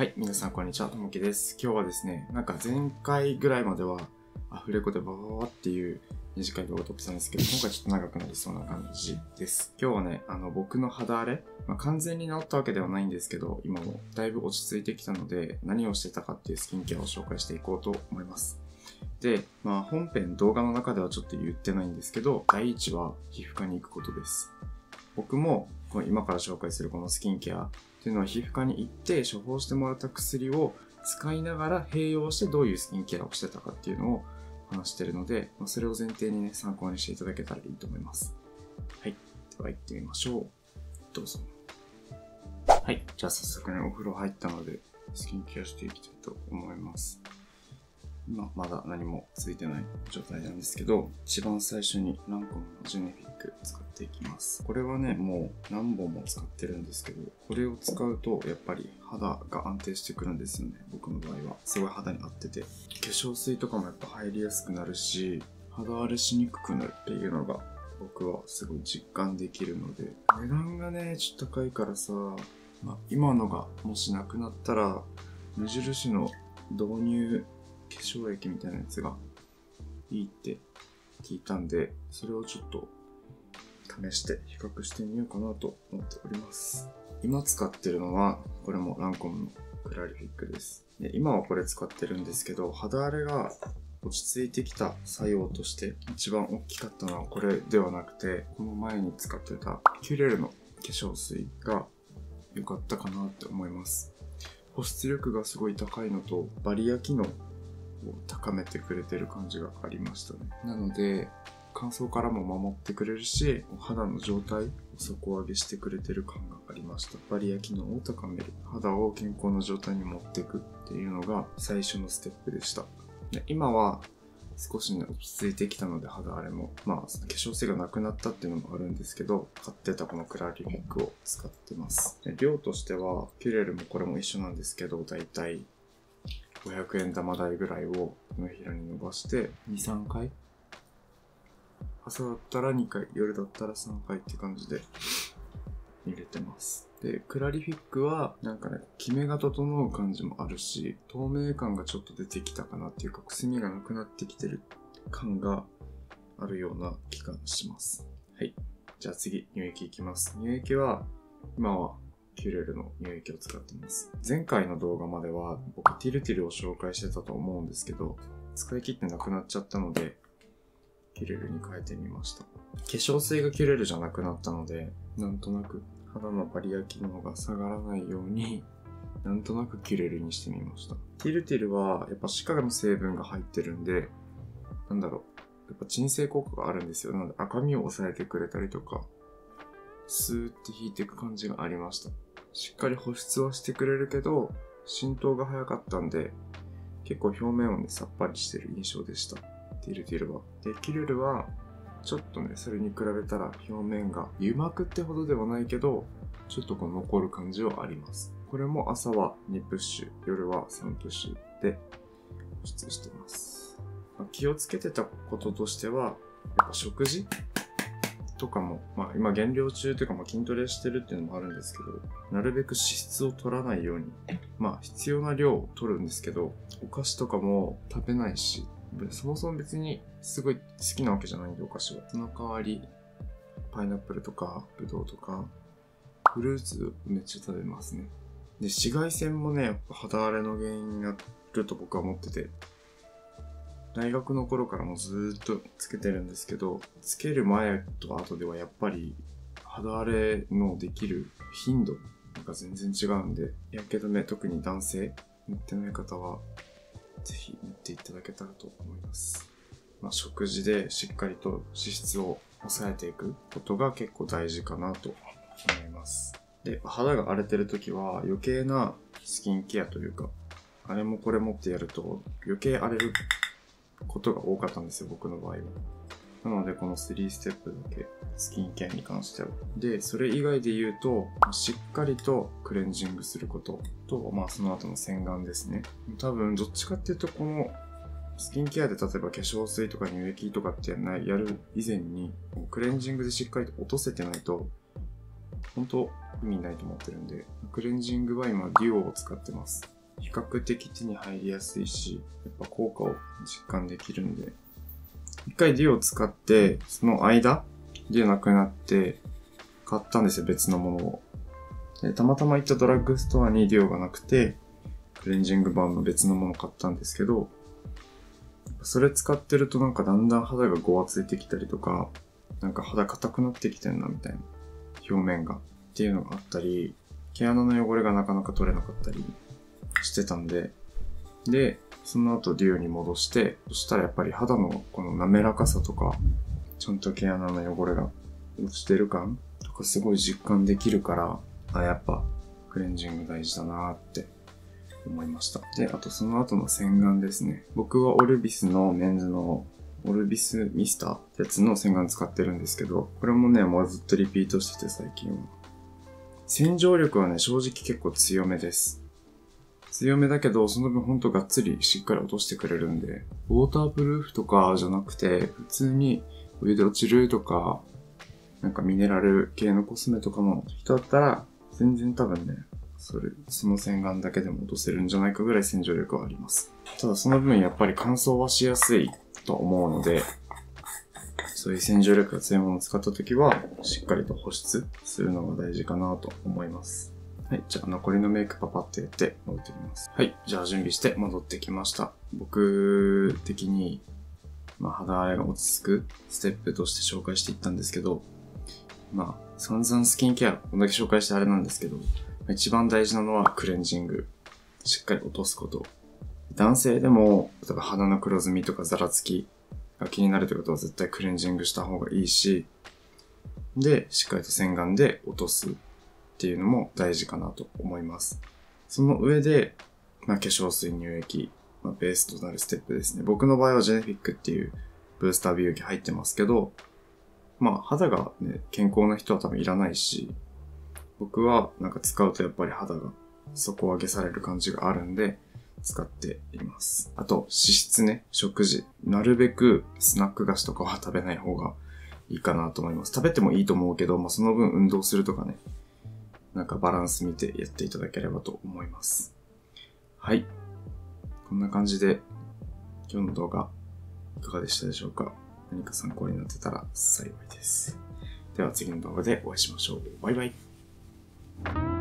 はい、皆さんこんにちは、ともきです。今日はですね、なんか前回ぐらいまでは、アフレコでババババっていう短い動画を撮ってたんですけど、今回ちょっと長くなりそうな感じです。今日はね、あの、僕の肌荒れ、まあ、完全に治ったわけではないんですけど、今もだいぶ落ち着いてきたので、何をしてたかっていうスキンケアを紹介していこうと思います。で、まあ本編動画の中ではちょっと言ってないんですけど、第一は皮膚科に行くことです。僕も、今から紹介するこのスキンケアっていうのは皮膚科に行って処方してもらった薬を使いながら併用してどういうスキンケアをしてたかっていうのを話してるので、まそれを前提にね、参考にしていただけたらいいと思います。はい。では行ってみましょう。どうぞ。はい。じゃあ早速ね、お風呂入ったので、スキンケアしていきたいと思います。今、まだ何もついてない状態なんですけど、一番最初にランコムのジェネフィック使っていきます。これはね、もう何本も使ってるんですけど、これを使うとやっぱり肌が安定してくるんですよね。僕の場合は。すごい肌に合ってて。化粧水とかもやっぱ入りやすくなるし、肌荒れしにくくなるっていうのが僕はすごい実感できるので、値段がね、ちょっと高いからさ、まあ、今のがもしなくなったら、無印の導入化粧液みたいなやつがいいって聞いたんで、それをちょっと試して比較してみようかなと思っております。今使ってるのは、これもランコムのクラリフィックです。で今はこれ使ってるんですけど、肌荒れが落ち着いてきた作用として一番大きかったのはこれではなくて、この前に使ってたキュレルの化粧水が良かったかなって思います。保湿力がすごい高いのと、バリア機能高めてくれてる感じがありましたね。なので、乾燥からも守ってくれるし、お肌の状態を底上げしてくれてる感がありました。バリア機能を高める。肌を健康な状態に持っていくっていうのが最初のステップでした。で今は少しね、落ち着いてきたので肌荒れも、まあ、化粧水がなくなったっていうのもあるんですけど、買ってたこのクラリフィックを使ってます。で量としては、キュレルもこれも一緒なんですけど、だいたい500円玉台ぐらいを手のひらに伸ばして、2、3回朝だったら2回、夜だったら3回って感じで入れてます。で、クラリフィックは、なんかね、キメが整う感じもあるし、透明感がちょっと出てきたかなっていうか、くすみがなくなってきてる感があるような気がします。はい。じゃあ次、乳液いきます。乳液は、今はキュレルの乳液を使ってます。前回の動画までは、僕、ティルティルを紹介してたと思うんですけど、使い切ってなくなっちゃったので、キュレルに変えてみました。化粧水がキュレルじゃなくなったので、なんとなく肌のバリア機能が下がらないように、なんとなくキュレルにしてみました。ティルティルは、やっぱシカの成分が入ってるんで、なんだろう、やっぱ鎮静効果があるんですよ。なので赤みを抑えてくれたりとか、スーって引いていく感じがありました。しっかり保湿はしてくれるけど、浸透が早かったんで、結構表面をね、さっぱりしてる印象でした。ティルティルは。で、キルルは、ちょっとね、それに比べたら表面が油膜ってほどではないけど、ちょっとこう残る感じはあります。これも朝は2プッシュ、夜は3プッシュで保湿してます。ま気をつけてたこととしては、やっぱ食事とかも、まあ今減量中というかまあ筋トレしてるっていうのもあるんですけど、なるべく脂質を取らないように、まあ必要な量を取るんですけど、お菓子とかも食べないし、そもそも別にすごい好きなわけじゃないんでお菓子は。その代わり、パイナップルとか、ブドウとか、フルーツめっちゃ食べますね。で、紫外線もね、やっぱ肌荒れの原因になると僕は思ってて、大学の頃からもずっとつけてるんですけど、つける前と後ではやっぱり肌荒れのできる頻度が全然違うんで、日焼け止め、特に男性塗ってない方は、ぜひ塗っていただけたらと思います。まあ、食事でしっかりと脂質を抑えていくことが結構大事かなと思います。で、肌が荒れてる時は余計なスキンケアというか、あれもこれもってやると余計荒れることが多かったんですよ、僕の場合は。なので、この3ステップだけ、スキンケアに関しては。で、それ以外で言うと、しっかりとクレンジングすることと、まあ、その後の洗顔ですね。多分、どっちかっていうと、この、スキンケアで例えば化粧水とか乳液とかってないやる以前に、クレンジングでしっかりと落とせてないと、本当意味ないと思ってるんで、クレンジングは今デュオを使ってます。比較的手に入りやすいし、やっぱ効果を実感できるんで、一回デュオを使って、その間、デュなくなって、買ったんですよ、別のものを。で、たまたま行ったドラッグストアにデュオがなくて、クレンジングバームの別のもの買ったんですけど、それ使ってるとなんかだんだん肌がごわついてきたりとか、なんか肌硬くなってきてんなみたいな。表面が。っていうのがあったり、毛穴の汚れがなかなか取れなかったりしてたんで、で、その後デュオに戻して、そしたらやっぱり肌のこの滑らかさとか、ちゃんと毛穴の汚れが落ちてる感とかすごい実感できるから、あ、やっぱクレンジング大事だなって思いました。で、あとその後の洗顔ですね。僕はオルビスのメンズのオルビスミスターってやつの洗顔使ってるんですけど、これもね、もうずっとリピートしてて最近は。洗浄力はね、正直結構強めです。強めだけど、その分ほんとがっつりしっかり落としてくれるんで、ウォータープルーフとかじゃなくて、普通にお湯で落ちるとか、なんかミネラル系のコスメとかの人だったら、全然多分ね、それ、その洗顔だけでも落とせるんじゃないかぐらい洗浄力はあります。ただその分やっぱり乾燥はしやすいと思うので、そういう洗浄力が強いものを使った時は、しっかりと保湿するのが大事かなと思います。はい。じゃあ残りのメイクパパってやって戻ってきます。はい。じゃあ準備して戻ってきました。僕的に、まあ肌荒れが落ち着くステップとして紹介していったんですけど、まあ散々スキンケア、こんだけ紹介してあれなんですけど、一番大事なのはクレンジング。しっかり落とすこと。男性でも、例えば肌の黒ずみとかザラつきが気になるということは絶対クレンジングした方がいいし、で、しっかりと洗顔で落とすっていうのも大事かなと思います。その上で、まあ、化粧水乳液、まあ、ベースとなるステップですね。僕の場合はジェネフィックっていうブースター美容液入ってますけど、まあ肌がね、健康な人は多分いらないし、僕はなんか使うとやっぱり肌が底上げされる感じがあるんで、使っています。あと、脂質ね、食事。なるべくスナック菓子とかは食べない方がいいかなと思います。食べてもいいと思うけど、まあ、その分運動するとかね、なんかバランス見てやっていただければと思います。はい。こんな感じで、今日の動画、いかがでしたでしょうか？何か参考になってたら幸いです。では次の動画でお会いしましょう。バイバイ。